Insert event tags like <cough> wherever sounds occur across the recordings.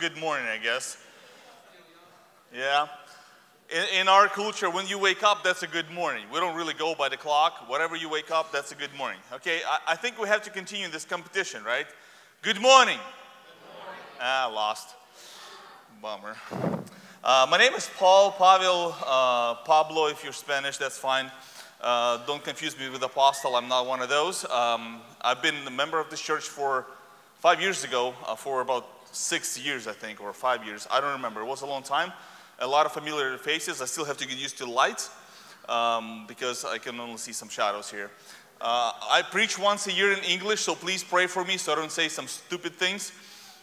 good morning, I guess. Yeah. In, in, our culture, when you wake up, that's a good morning. We don't really go by the clock. Whatever you wake up, that's a good morning. Okay, I, I think we have to continue this competition, right? Good morning. Good morning. Ah, lost. Bummer. Uh, my name is Paul, Pavel, uh, Pablo, if you're Spanish, that's fine. Uh, don't confuse me with apostle, I'm not one of those. Um, I've been a member of this church for five years ago, uh, for about six years, I think, or five years. I don't remember. It was a long time a lot of familiar faces. I still have to get used to the light um, because I can only see some shadows here. Uh, I preach once a year in English, so please pray for me so I don't say some stupid things.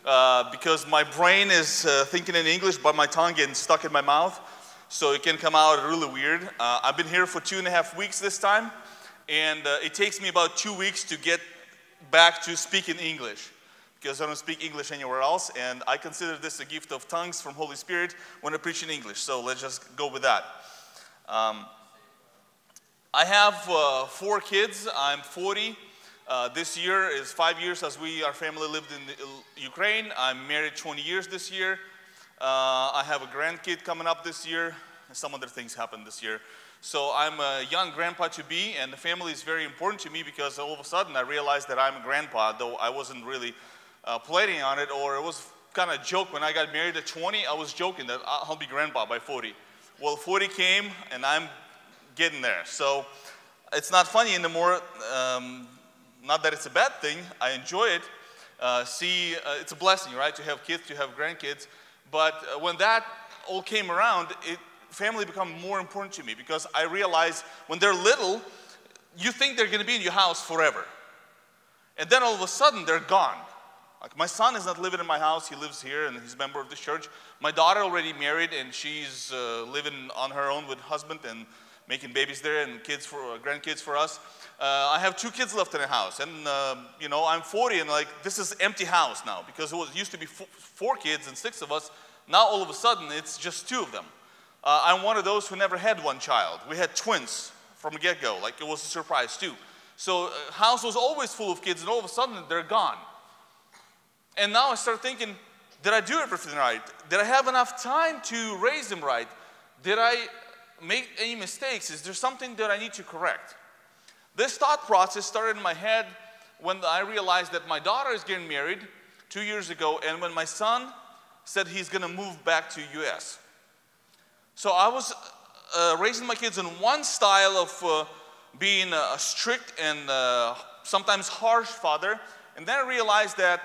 Uh, because my brain is uh, thinking in English, but my tongue getting stuck in my mouth, so it can come out really weird. Uh, I've been here for two and a half weeks this time, and uh, it takes me about two weeks to get back to speaking English because I don't speak English anywhere else, and I consider this a gift of tongues from Holy Spirit when I preach in English. So let's just go with that. Um, I have uh, four kids. I'm 40. Uh, this year is five years as we, our family lived in Ukraine. I'm married 20 years this year. Uh, I have a grandkid coming up this year. Some other things happened this year. So I'm a young grandpa to be, and the family is very important to me because all of a sudden I realized that I'm a grandpa, though I wasn't really uh, planning on it, or it was kind of a joke when I got married at 20. I was joking that I'll be grandpa by 40. Well, 40 came, and I'm getting there. So it's not funny anymore. Um, not that it's a bad thing. I enjoy it. Uh, see, uh, it's a blessing, right, to have kids, to have grandkids. But uh, when that all came around, it, family become more important to me because I realize when they're little, you think they're going to be in your house forever. And then all of a sudden, they're gone. Like my son is not living in my house, he lives here and he's a member of the church. My daughter already married and she's uh, living on her own with husband and making babies there and kids for uh, grandkids for us. Uh, I have two kids left in the house and uh, you know I'm 40 and like this is empty house now because it was used to be four kids and six of us. Now all of a sudden it's just two of them. Uh, I'm one of those who never had one child. We had twins from the get-go, like it was a surprise too. So uh, house was always full of kids and all of a sudden they're gone. And now I start thinking, did I do everything right? Did I have enough time to raise them right? Did I make any mistakes? Is there something that I need to correct? This thought process started in my head when I realized that my daughter is getting married two years ago and when my son said he's going to move back to US. So I was uh, raising my kids in one style of uh, being a strict and uh, sometimes harsh father and then I realized that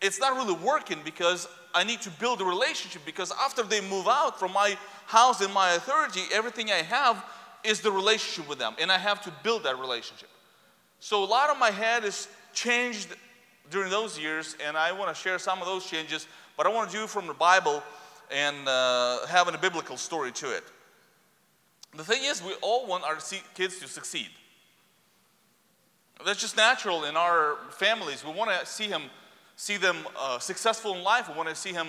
it's not really working because I need to build a relationship because after they move out from my house and my authority, everything I have is the relationship with them and I have to build that relationship. So a lot of my head is changed during those years and I want to share some of those changes, but I want to do from the Bible and uh, having a biblical story to it. The thing is, we all want our kids to succeed. That's just natural in our families. We want to see them see them uh, successful in life. We want to see him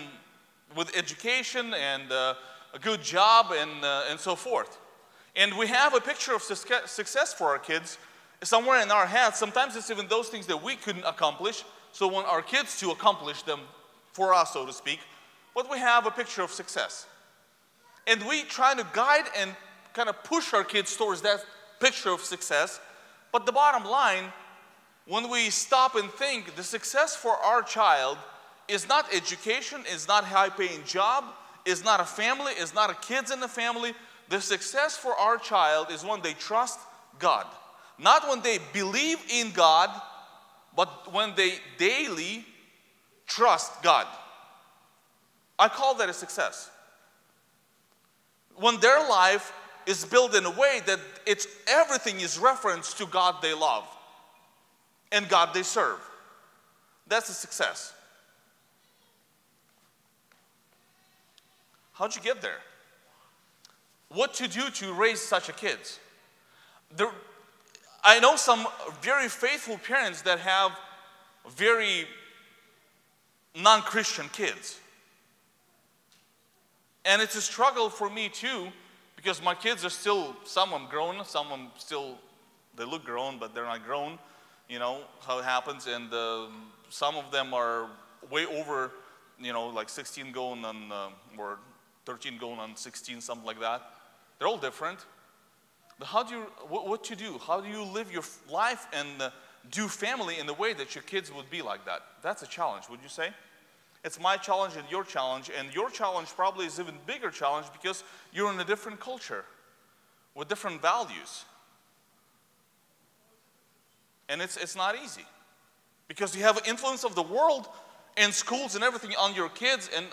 with education and uh, a good job and, uh, and so forth. And we have a picture of success for our kids somewhere in our heads. Sometimes it's even those things that we couldn't accomplish. So we want our kids to accomplish them for us, so to speak. But we have a picture of success. And we try to guide and kind of push our kids towards that picture of success. But the bottom line when we stop and think the success for our child is not education, is not high paying job, is not a family, is not a kids in the family. The success for our child is when they trust God. Not when they believe in God, but when they daily trust God. I call that a success. When their life is built in a way that it's everything is referenced to God they love and God they serve. That's a success. How'd you get there? What to do to raise such a kids? There, I know some very faithful parents that have very non Christian kids. And it's a struggle for me too, because my kids are still, some of them grown, some of them still, they look grown, but they're not grown you know how it happens and uh, some of them are way over, you know, like 16 going on, uh, or 13 going on 16, something like that. They're all different. But how do you, what, what you do? How do you live your life and uh, do family in the way that your kids would be like that? That's a challenge, would you say? It's my challenge and your challenge, and your challenge probably is even bigger challenge because you're in a different culture with different values. And it's, it's not easy because you have influence of the world and schools and everything on your kids and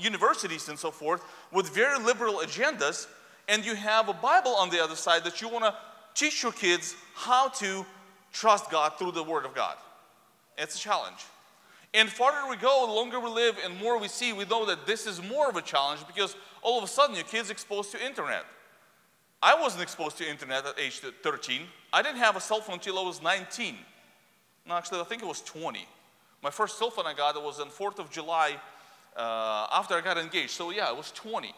universities and so forth with very liberal agendas and you have a Bible on the other side that you want to teach your kids how to trust God through the Word of God. It's a challenge. And farther we go, the longer we live and more we see, we know that this is more of a challenge because all of a sudden your kid's exposed to internet. I wasn't exposed to internet at age 13. I didn't have a cell phone until I was 19. No, actually, I think it was 20. My first cell phone I got was on 4th of July uh, after I got engaged. So yeah, it was 20.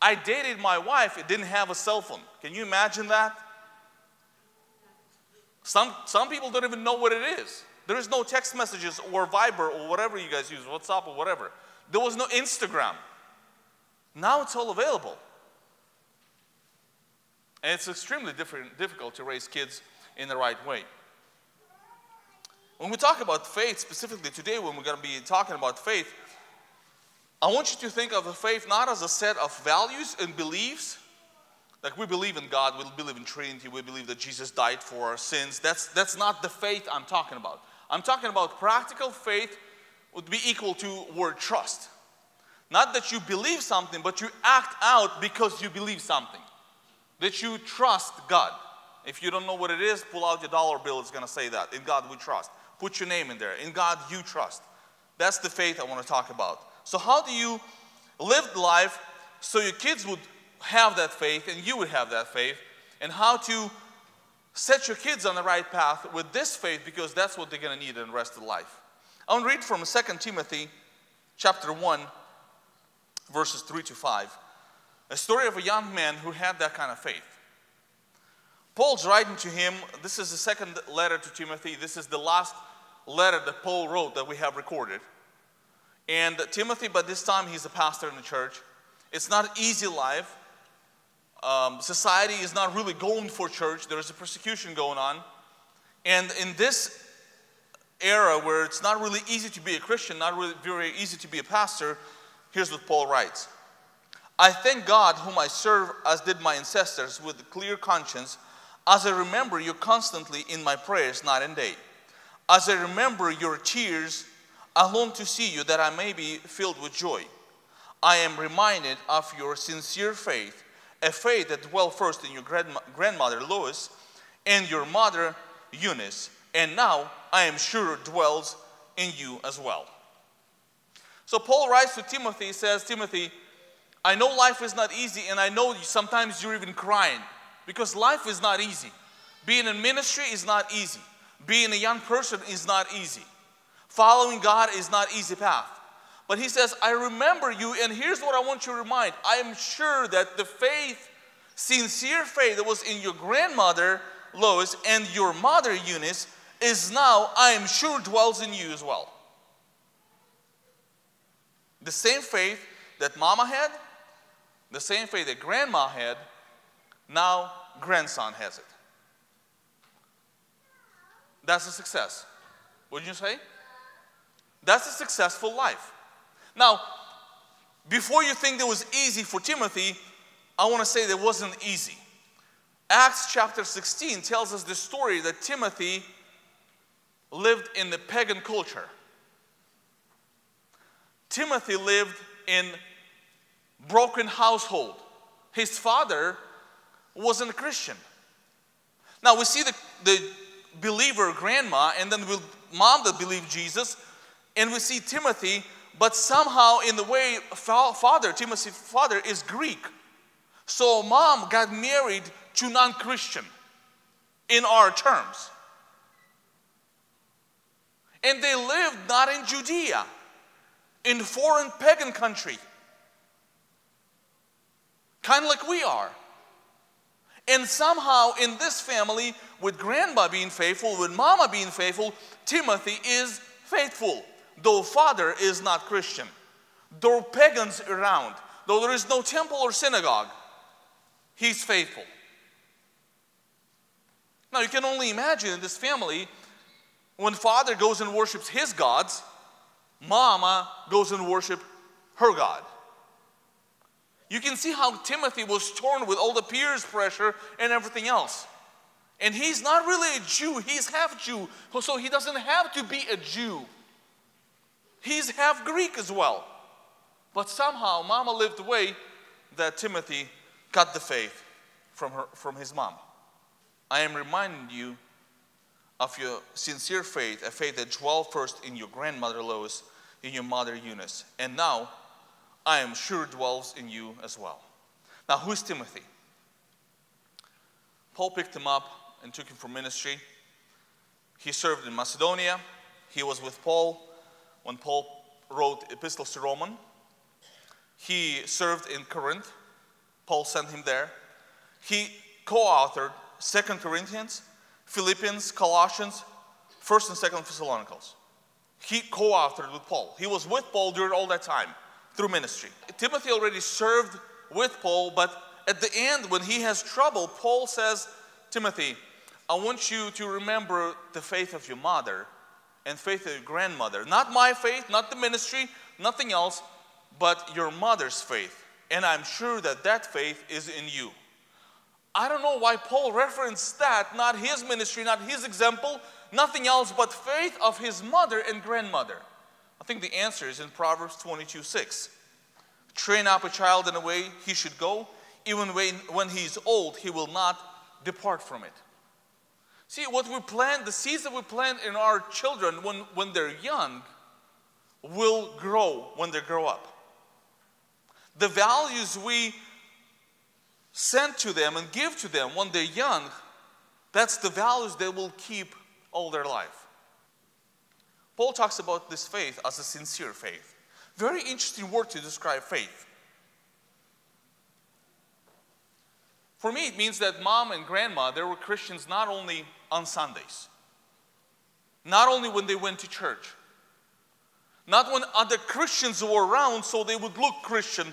I dated my wife, it didn't have a cell phone. Can you imagine that? Some, some people don't even know what it is. There is no text messages or Viber or whatever you guys use, WhatsApp or whatever. There was no Instagram. Now it's all available. And it's extremely difficult to raise kids in the right way. When we talk about faith, specifically today, when we're going to be talking about faith, I want you to think of the faith not as a set of values and beliefs. Like we believe in God, we believe in Trinity, we believe that Jesus died for our sins. That's, that's not the faith I'm talking about. I'm talking about practical faith would be equal to word trust. Not that you believe something, but you act out because you believe something. That you trust God. If you don't know what it is, pull out your dollar bill, it's gonna say that. In God we trust. Put your name in there. In God you trust. That's the faith I wanna talk about. So, how do you live life so your kids would have that faith and you would have that faith? And how to set your kids on the right path with this faith because that's what they're going to need in the rest of life. I want to read from 2 Timothy chapter 1, verses 3 to 5. A story of a young man who had that kind of faith. Paul's writing to him, this is the second letter to Timothy. This is the last letter that Paul wrote that we have recorded. And Timothy, by this time, he's a pastor in the church. It's not easy life. Um, society is not really going for church. There is a persecution going on. And in this era where it's not really easy to be a Christian, not really very easy to be a pastor, here's what Paul writes. I thank God whom I serve as did my ancestors with a clear conscience, as I remember you constantly in my prayers night and day. As I remember your tears I long to see you that I may be filled with joy. I am reminded of your sincere faith, a faith that dwelt first in your grandmother Lois and your mother Eunice, and now I am sure dwells in you as well. So Paul writes to Timothy, says, Timothy, I know life is not easy, and I know sometimes you're even crying because life is not easy. Being in ministry is not easy. Being a young person is not easy. Following God is not easy path. But he says, I remember you, and here's what I want you to remind. I am sure that the faith, sincere faith that was in your grandmother, Lois, and your mother, Eunice, is now, I am sure, dwells in you as well. The same faith that mama had, the same faith that grandma had, now grandson has it. That's a success. Wouldn't you say? That's a successful life. Now, before you think it was easy for Timothy, I want to say that wasn't easy. Acts chapter 16 tells us the story that Timothy lived in the pagan culture. Timothy lived in broken household. His father wasn't a Christian. Now we see the, the believer grandma and then the mom that believed Jesus and we see Timothy, but somehow in the way father, Timothy's father is Greek. So mom got married to non-Christian in our terms. And they lived not in Judea, in foreign pagan country. Kind of like we are. And somehow in this family, with grandma being faithful, with mama being faithful, Timothy is faithful. though father is not Christian, though pagans around, though there is no temple or synagogue, he's faithful. Now you can only imagine in this family when father goes and worships his gods, mama goes and worship her God. You can see how Timothy was torn with all the peers pressure and everything else. And he's not really a Jew, he's half Jew, so he doesn't have to be a Jew. He's half Greek as well. But somehow, mama lived the way that Timothy got the faith from, her, from his mom. I am reminding you of your sincere faith, a faith that dwelt first in your grandmother Lois, in your mother Eunice, and now I am sure dwells in you as well. Now, who is Timothy? Paul picked him up and took him for ministry. He served in Macedonia. He was with Paul when Paul wrote epistles to Roman. He served in Corinth. Paul sent him there. He co-authored Second Corinthians, Philippians, Colossians, First and Second Thessalonians. He co-authored with Paul. He was with Paul during all that time through ministry. Timothy already served with Paul, but at the end, when he has trouble, Paul says, Timothy, I want you to remember the faith of your mother and faith of your grandmother. Not my faith, not the ministry, nothing else, but your mother's faith. And I'm sure that that faith is in you. I don't know why Paul referenced that, not his ministry, not his example, nothing else but faith of his mother and grandmother. I think the answer is in Proverbs 22 6. Train up a child in a way he should go, even when, when he's old, he will not depart from it. See, what we plant, the seeds that we plant in our children when, when they're young, will grow when they grow up. The values we send to them and give to them when they're young, that's the values they will keep all their life. Paul talks about this faith as a sincere faith. Very interesting word to describe faith. For me, it means that mom and grandma, they were Christians not only on Sundays, not only when they went to church, not when other Christians were around so they would look Christian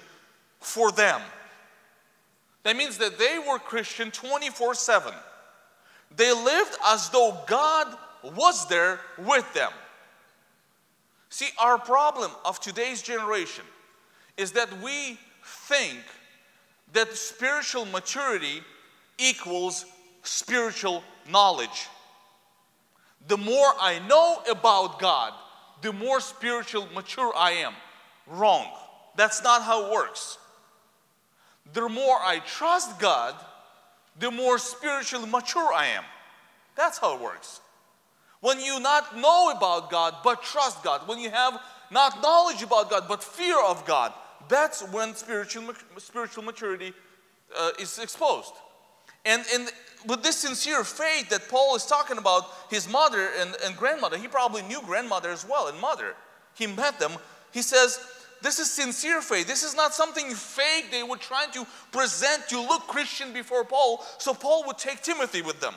for them. That means that they were Christian 24 7. They lived as though God was there with them. See, our problem of today's generation is that we think that spiritual maturity equals spiritual knowledge. The more I know about God, the more spiritual mature I am. Wrong. That's not how it works. The more I trust God, the more spiritually mature I am. That's how it works. When you not know about God but trust God, when you have not knowledge about God but fear of God, that's when spiritual, spiritual maturity uh, is exposed. And, and with this sincere faith that Paul is talking about, his mother and, and grandmother, he probably knew grandmother as well and mother. He met them. He says, This is sincere faith. This is not something fake they were trying to present to look Christian before Paul. So Paul would take Timothy with them.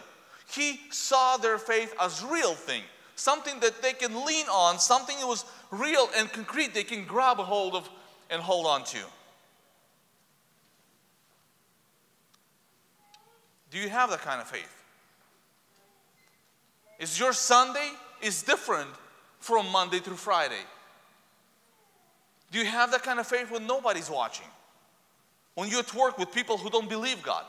He saw their faith as real thing, something that they can lean on, something that was real and concrete they can grab a hold of and hold on to. Do you have that kind of faith? Is your Sunday is different from Monday through Friday? Do you have that kind of faith when nobody's watching? When you're at work with people who don't believe God?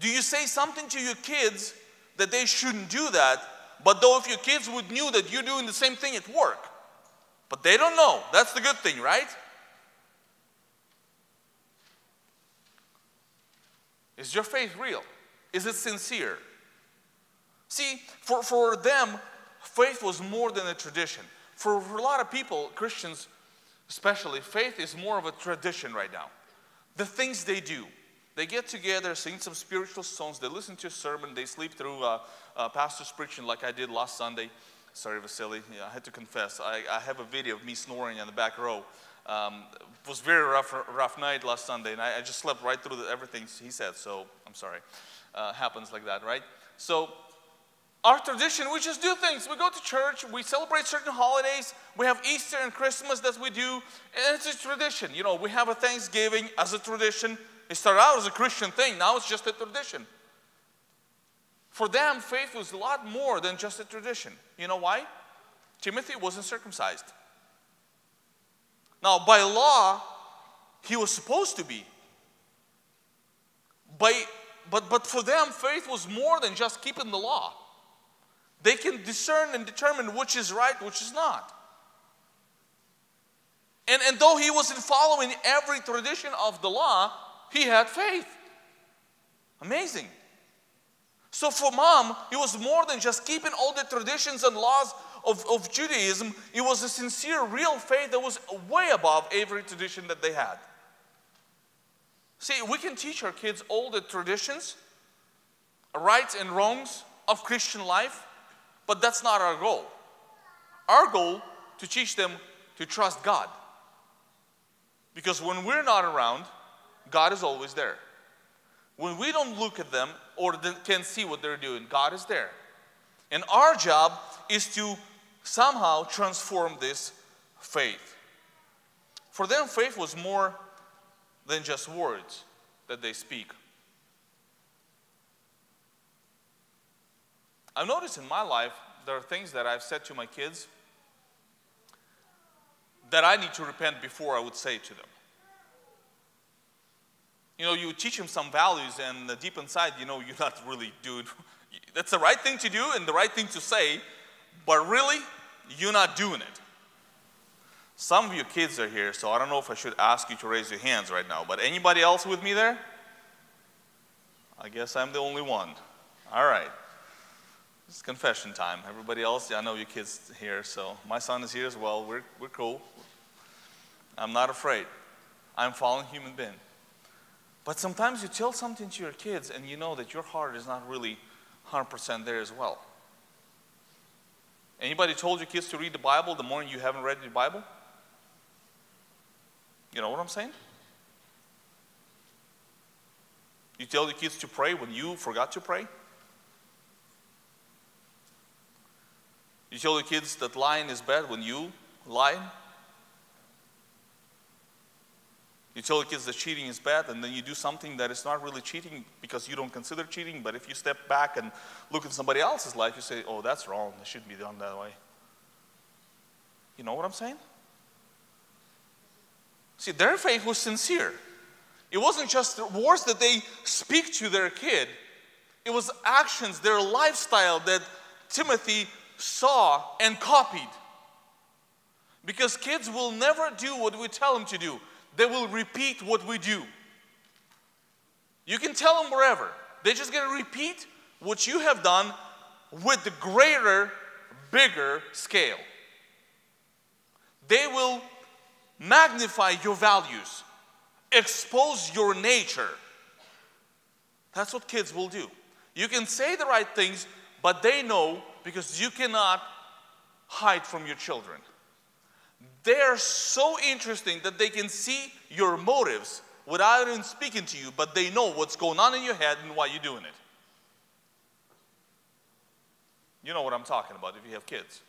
Do you say something to your kids that they shouldn't do that, but though if your kids would knew that you're doing the same thing at work, but they don't know. That's the good thing, right? Is your faith real? Is it sincere? See, for, for them, faith was more than a tradition. For, for a lot of people, Christians especially, faith is more of a tradition right now. The things they do, they get together, sing some spiritual songs, they listen to a sermon, they sleep through a, uh, pastor's preaching like I did last Sunday. Sorry, Vasily, yeah, I had to confess. I, I, have a video of me snoring in the back row. Um, it was very rough, rough night last Sunday, and I, I just slept right through the, everything he said, so I'm sorry. Uh, happens like that, right? So Our tradition, we just do things. We go to church, we celebrate certain holidays. We have Easter and Christmas that we do, and it's a tradition. You know, we have a Thanksgiving as a tradition. It started out as a Christian thing, now it's just a tradition. For them, faith was a lot more than just a tradition. You know why? Timothy wasn't circumcised. Now, by law, he was supposed to be. By, but, but for them, faith was more than just keeping the law. They can discern and determine which is right, which is not. And, and though he wasn't following every tradition of the law, he had faith. Amazing. So for mom, it was more than just keeping all the traditions and laws of, of Judaism. It was a sincere, real faith that was way above every tradition that they had. See, we can teach our kids all the traditions, rights and wrongs of Christian life, but that's not our goal. Our goal to teach them to trust God. Because when we're not around, God is always there. When we don't look at them or can see what they're doing, God is there. And our job is to somehow transform this faith. For them, faith was more than just words that they speak. I've noticed in my life there are things that I've said to my kids that I need to repent before I would say to them. You know, you teach them some values, and deep inside, you know, <laughs> you're not really doing. <laughs> That's the right thing to do and the right thing to say, but really, you're not doing it. Some of you kids are here, so I don't know if I should ask you to raise your hands right now, but anybody else with me there? I guess I'm the only one. All right. It's confession time. Everybody else, yeah, I know you kids here, so my son is here as well. We're, we're cool. I'm not afraid. I'm a fallen human being. But sometimes you tell something to your kids and you know that your heart is not really 100% there as well. Anybody told your kids to read the Bible the morning you haven't read the Bible? You know what I'm saying? You tell the kids to pray when you forgot to pray? You tell the kids that lying is bad when you lie. You tell the kids that cheating is bad, and then you do something that is not really cheating because you don't consider cheating. But if you step back and look at somebody else's life, you say, oh, that's wrong. It shouldn't be done that way. You know what I'm saying? See, their faith was sincere. It wasn't just words that they speak to their kid, it was actions, their lifestyle that Timothy saw and copied. Because kids will never do what we tell them to do, they will repeat what we do. You can tell them wherever, they're just going to repeat what you have done with the greater, bigger scale. They will magnify your values, expose your nature. That's what kids will do. You can say the right things, but they know because you cannot hide from your children. They are so interesting that they can see your motives without even speaking to you, but they know what's going on in your head and why you're doing it. You know what I'm talking about if you have kids.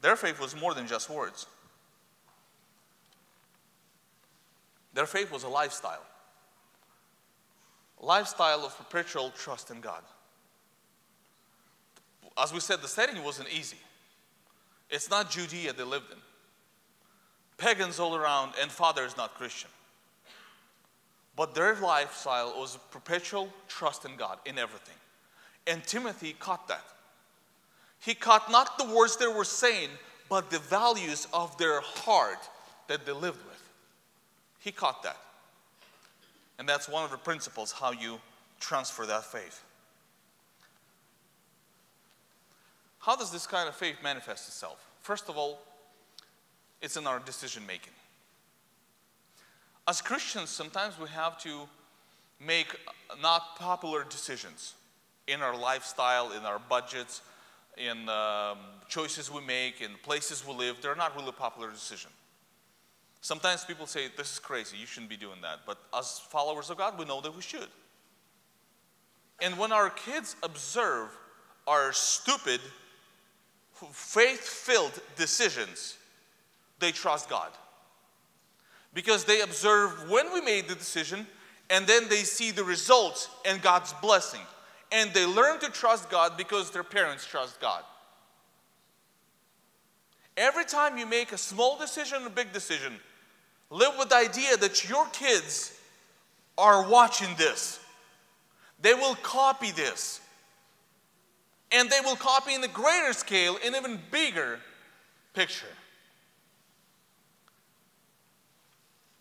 Their faith was more than just words. Their faith was a lifestyle. Lifestyle of perpetual trust in God as we said, the setting wasn't easy. It's not Judea they lived in. Pagans all around, and father is not Christian. But their lifestyle was perpetual trust in God in everything. And Timothy caught that. He caught not the words they were saying, but the values of their heart that they lived with. He caught that. And that's one of the principles how you transfer that faith. How does this kind of faith manifest itself? First of all, it's in our decision making. As Christians, sometimes we have to make not popular decisions in our lifestyle, in our budgets, in um, choices we make, in places we live. They're not really popular decisions. Sometimes people say, This is crazy, you shouldn't be doing that. But as followers of God, we know that we should. And when our kids observe our stupid, faith filled decisions, they trust God. Because they observe when we made the decision and then they see the results and God's blessing. And they learn to trust God because their parents trust God. Every time you make a small decision a big decision, live with the idea that your kids are watching this. They will copy this. And they will copy in the greater scale, in even bigger picture.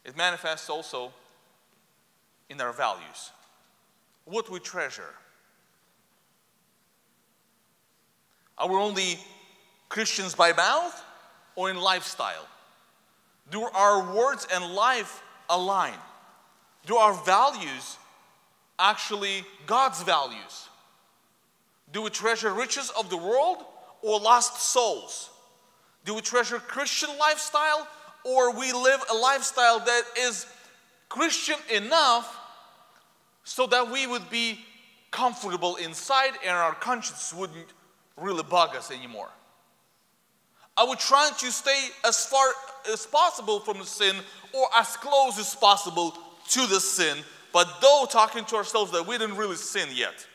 It manifests also in our values, what we treasure. Are we only Christians by mouth or in lifestyle? Do our words and life align? Do our values actually God's values? Do we treasure riches of the world or lost souls? Do we treasure Christian lifestyle or we live a lifestyle that is Christian enough so that we would be comfortable inside and our conscience wouldn't really bug us anymore? Are we trying to stay as far as possible from the sin or as close as possible to the sin, but though talking to ourselves that we didn't really sin yet?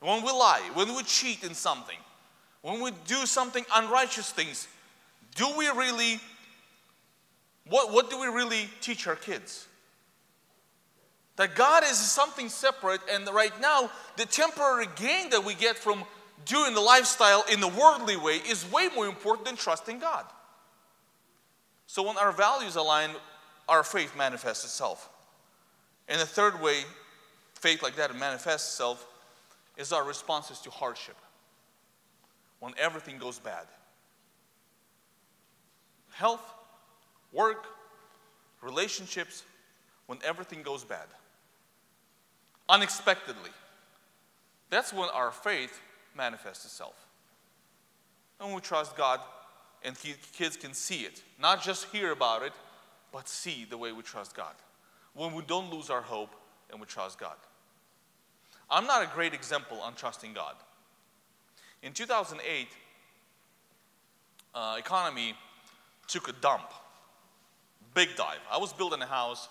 When we lie, when we cheat in something, when we do something unrighteous things, do we really, what, what do we really teach our kids? That God is something separate, and right now, the temporary gain that we get from doing the lifestyle in the worldly way is way more important than trusting God. So, when our values align, our faith manifests itself. And the third way faith like that manifests itself is our responses to hardship when everything goes bad. Health, work, relationships, when everything goes bad. Unexpectedly. That's when our faith manifests itself. And we trust God, and kids can see it. Not just hear about it, but see the way we trust God. When we don't lose our hope and we trust God. I'm not a great example on trusting God. In 2008, uh, economy took a dump, big dive. I was building a house.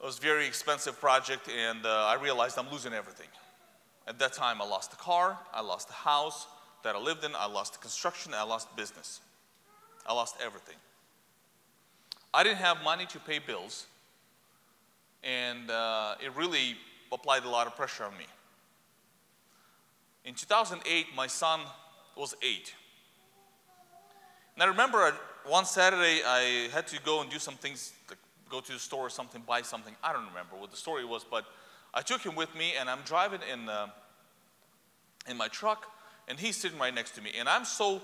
It was a very expensive project, and uh, I realized I'm losing everything. At that time, I lost the car, I lost the house that I lived in, I lost the construction, I lost business. I lost everything. I didn't have money to pay bills, and uh, it really applied a lot of pressure on me. In 2008, my son was eight. And I remember one Saturday I had to go and do some things, like go to the store or something, buy something. I don't remember what the story was, but I took him with me and I'm driving in, uh, in my truck and he's sitting right next to me. And I'm so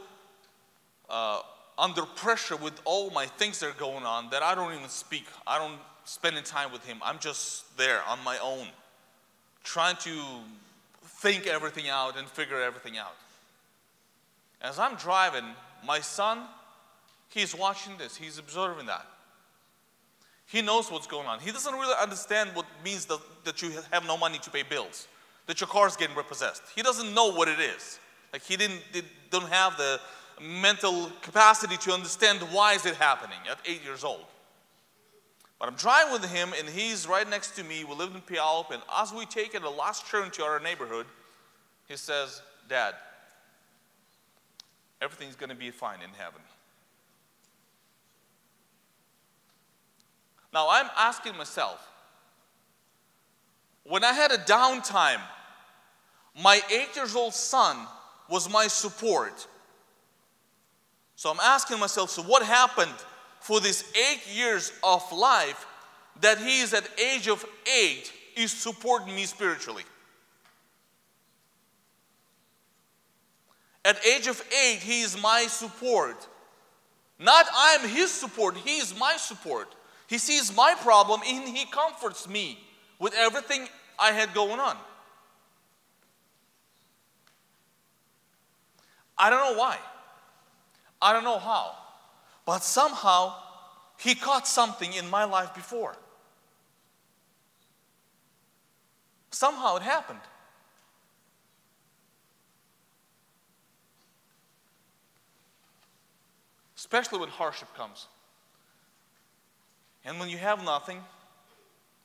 uh, under pressure with all my things that are going on that I don't even speak. I don't spend any time with him. I'm just there on my own, trying to think everything out and figure everything out. As I'm driving, my son, he's watching this, he's observing that. He knows what's going on. He doesn't really understand what means that, that you have no money to pay bills, that your car's getting repossessed. He doesn't know what it is. Like he didn't, did, don't have the mental capacity to understand why is it happening at eight years old. But I'm driving with him, and he's right next to me. We live in Puyallup, and as we take the last turn to our neighborhood, he says, Dad, everything's going to be fine in heaven. Now I'm asking myself, when I had a downtime, my eight years old son was my support. So I'm asking myself, so what happened for these eight years of life that he is at age of eight is supporting me spiritually. At age of eight, he is my support. Not I am his support, he is my support. He sees my problem and he comforts me with everything I had going on. I don't know why. I don't know how. But somehow, he caught something in my life before. Somehow it happened. Especially when hardship comes. And when you have nothing,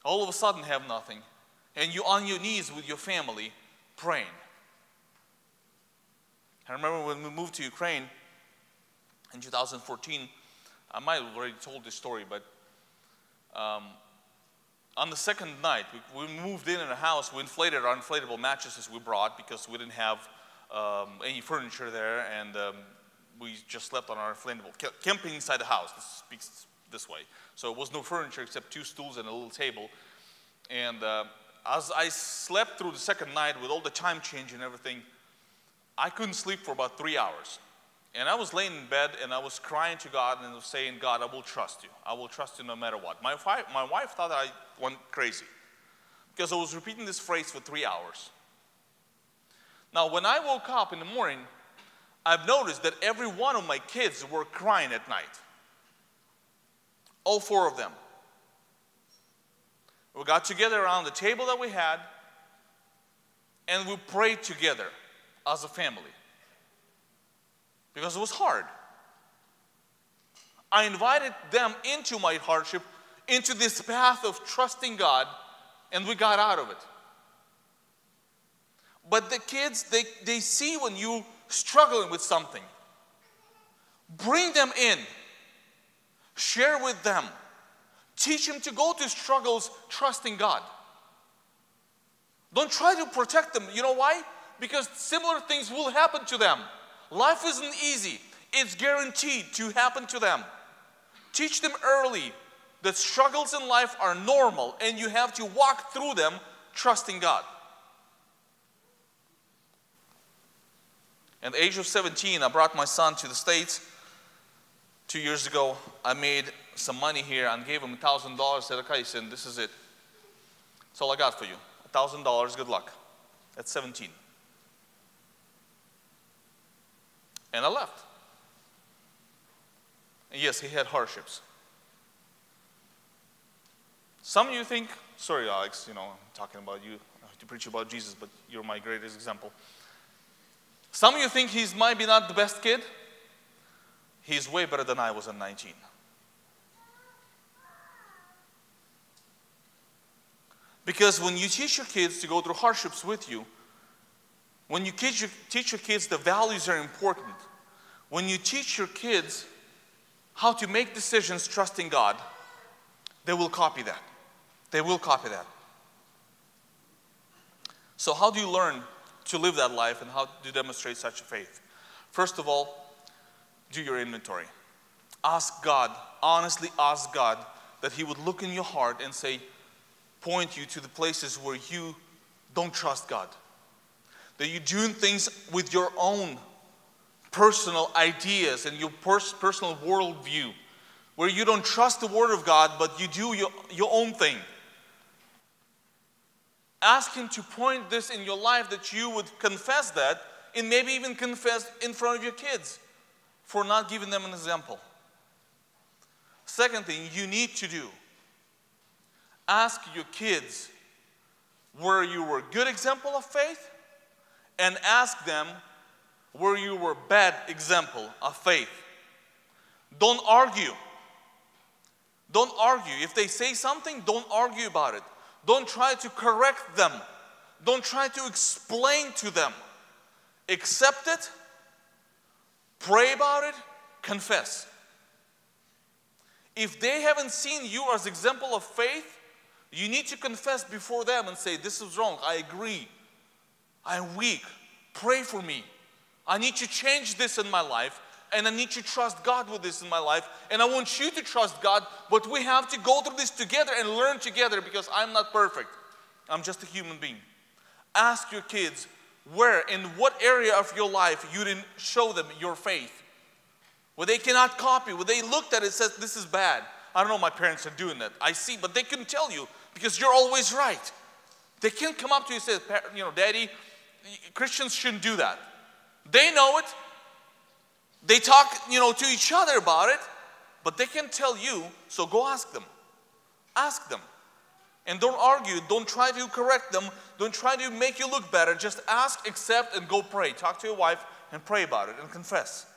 all of a sudden have nothing, and you're on your knees with your family praying. I remember when we moved to Ukraine, in 2014, I might have already told this story, but um, on the second night, we, we, moved in in a house, we inflated our inflatable mattresses we brought because we didn't have um, any furniture there, and um, we just slept on our inflatable, camping inside the house. This speaks this way. So it was no furniture except two stools and a little table. And uh, as I slept through the second night with all the time change and everything, I couldn't sleep for about three hours. And I was laying in bed and I was crying to God and saying, God, I will trust you. I will trust you no matter what. My, wife, my wife thought I went crazy because I was repeating this phrase for three hours. Now, when I woke up in the morning, I've noticed that every one of my kids were crying at night. All four of them. We got together around the table that we had and we prayed together as a family because it was hard. I invited them into my hardship, into this path of trusting God, and we got out of it. But the kids, they, they see when you struggling with something. Bring them in. Share with them. Teach them to go to struggles trusting God. Don't try to protect them. You know why? Because similar things will happen to them. Life isn't easy, it's guaranteed to happen to them. Teach them early that struggles in life are normal and you have to walk through them trusting God. At the age of 17, I brought my son to the States. Two years ago, I made some money here and gave him a $1,000. Said, okay, son, this is it. That's all I got for you. A $1,000, good luck. At 17. And I left. And yes, he had hardships. Some of you think, sorry, Alex, you know, I'm talking about you to preach about Jesus, but you're my greatest example. Some of you think he's might be not the best kid. He's way better than I was at 19. Because when you teach your kids to go through hardships with you, when you teach your, teach your kids the values are important, when you teach your kids how to make decisions trusting God, they will copy that. They will copy that. So, how do you learn to live that life and how to demonstrate such a faith. First of all, do your inventory. Ask God, honestly ask God that He would look in your heart and say, point you to the places where you don't trust God. That you're doing things with your own personal ideas and your pers- personal worldview, where you don't trust the Word of God, but you do your, your own thing. Ask Him to point this in your life that you would confess that and maybe even confess in front of your kids for not giving them an example. Second thing you need to do ask your kids where you were a good example of faith and ask them where you were bad example of faith. Don't argue. Don't argue. If they say something, don't argue about it. Don't try to correct them. Don't try to explain to them. Accept it, pray about it, confess. If they haven't seen you as example of faith, you need to confess before them and say, This is wrong. I agree. I'm weak. Pray for me. I need to change this in my life and I need to trust God with this in my life. And I want you to trust God, but we have to go through this together and learn together because I'm not perfect. I'm just a human being. Ask your kids where, in what area of your life you didn't show them your faith. Where they cannot copy, where they looked at it says, This is bad. I don't know, my parents are doing that. I see, but they couldn't tell you because you're always right. They can't come up to you and say, You know, Daddy, Christians shouldn't do that. They know it, they talk, you know, to each other about it, but they can tell you, so go ask them. Ask them. And don't argue. Don't try to correct them. Don't try to make you look better. Just ask, accept, and go pray. Talk to your wife and pray about it and confess.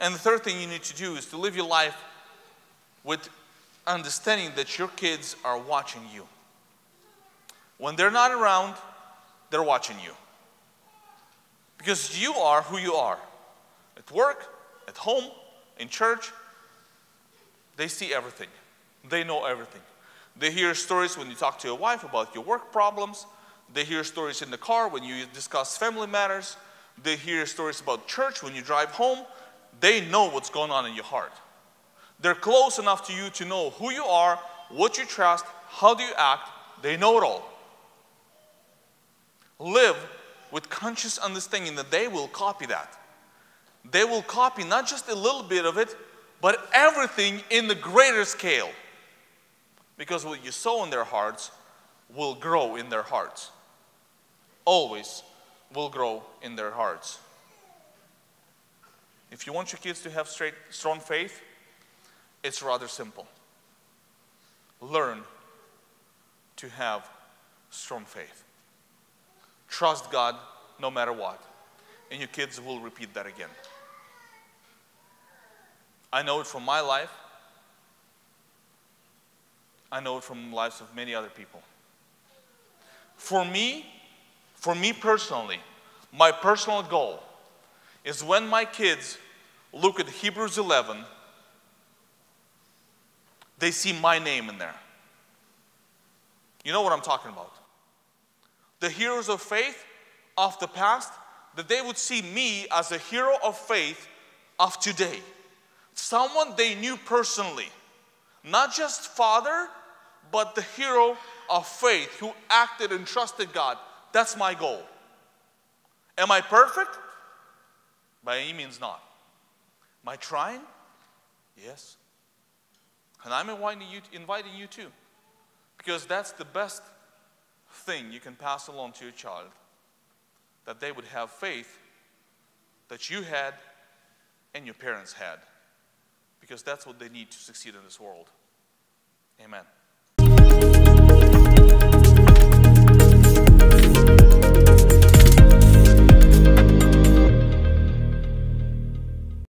And the third thing you need to do is to live your life with understanding that your kids are watching you. When they're not around, they're watching you. Because you are who you are. At work, at home, in church, they see everything. They know everything. They hear stories when you talk to your wife about your work problems. They hear stories in the car when you discuss family matters. They hear stories about church when you drive home. They know what's going on in your heart. They're close enough to you to know who you are, what you trust, how do you act. They know it all. Live with conscious understanding that they will copy that. They will copy not just a little bit of it, but everything in the greater scale. Because what you sow in their hearts will grow in their hearts. Always will grow in their hearts. If you want your kids to have straight, strong faith, it's rather simple. Learn to have strong faith. Trust God no matter what. And your kids will repeat that again. I know it from my life. I know it from the lives of many other people. For me, for me personally, my personal goal is when my kids look at Hebrews 11, they see my name in there. You know what I'm talking about. The heroes of faith of the past, that they would see me as a hero of faith of today. Someone they knew personally. Not just father, but the hero of faith who acted and trusted God. That's my goal. Am I perfect? By any means not. Am I trying? Yes. And I'm inviting you, inviting you too. Because that's the best thing you can pass along to your child. That they would have faith that you had and your parents had. Because that's what they need to succeed in this world. Amen.